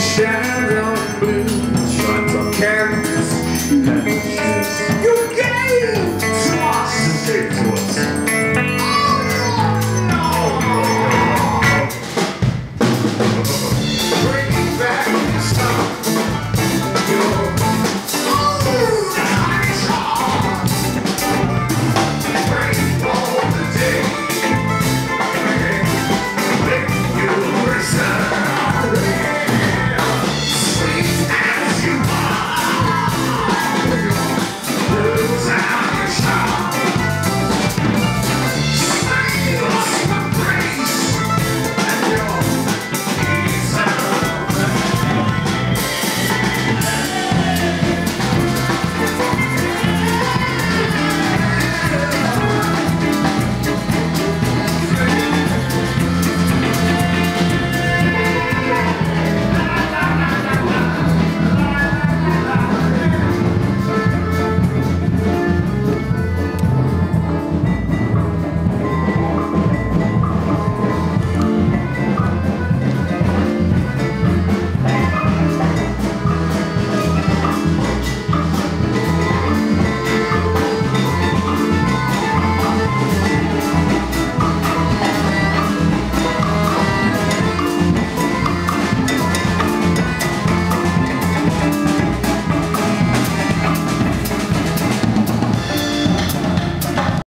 shines blue.